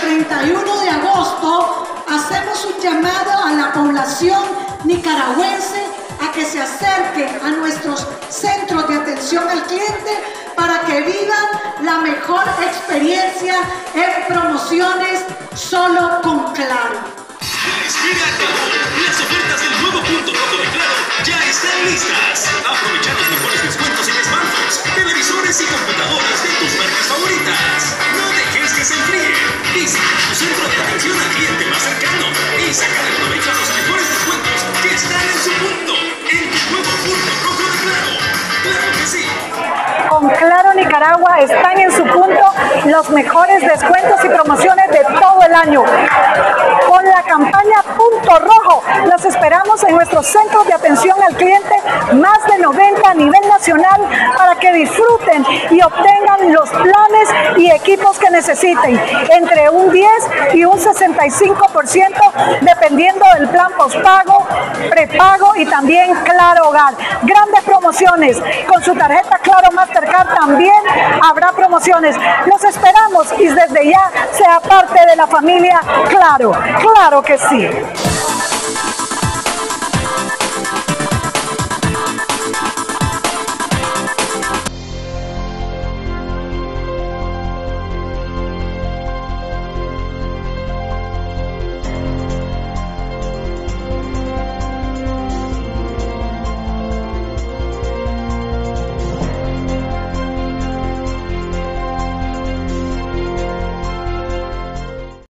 31 de agosto hacemos un llamado a la población nicaragüense a que se acerque a nuestros centros de atención al cliente para que vivan la mejor experiencia en promociones solo con Claro. Las ofertas del nuevo punto de Claro ya están listas. Aprovecha los mejores descuentos centro de atención al cliente más cercano y provecho los mejores descuentos que están en su punto. En nuevo punto rojo de Claro. Con Claro Nicaragua están en su punto los mejores descuentos y promociones de todo el año. Con la campaña Punto Rojo, los esperamos en nuestros centros de atención al cliente, más de 90 a nivel nacional, para que disfruten y obtengan los planes y equipos que necesiten, entre un 10 y un 65%, dependiendo del plan postpago, prepago y también Claro Hogar. Grandes promociones. Con su tarjeta Claro Mastercard también habrá promociones. Los esperamos y desde ya sea parte de la familia Claro. Claro que sí.